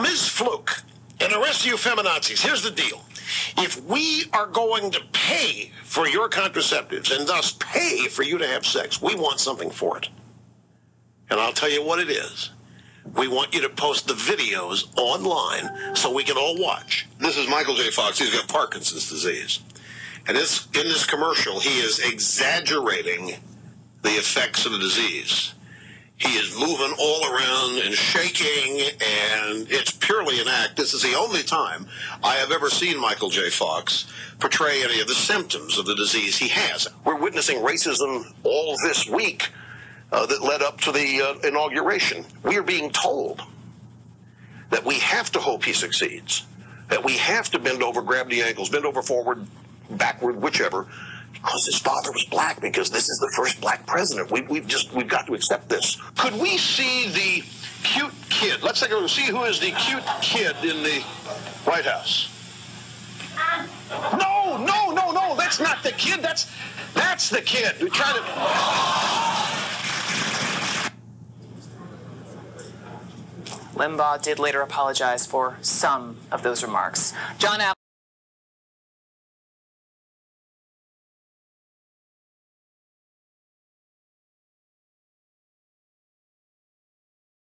Ms. Fluke and the rest of you feminazis, here's the deal. If we are going to pay for your contraceptives and thus pay for you to have sex, we want something for it. And I'll tell you what it is. We want you to post the videos online so we can all watch. This is Michael J. Fox. He's got Parkinson's disease. And in this commercial, he is exaggerating the effects of the disease. He is moving all around and shaking, and it's purely an act. This is the only time I have ever seen Michael J. Fox portray any of the symptoms of the disease he has. We're witnessing racism all this week uh, that led up to the uh, inauguration. We are being told that we have to hope he succeeds, that we have to bend over, grab the ankles, bend over forward, backward, whichever, because his father was black, because this is the first black president. We, we've just, we've got to accept this. Could we see the cute kid? Let's take a look, see who is the cute kid in the White House. No, no, no, no, that's not the kid. That's, that's the kid. We try to... Limbaugh did later apologize for some of those remarks. John Apple.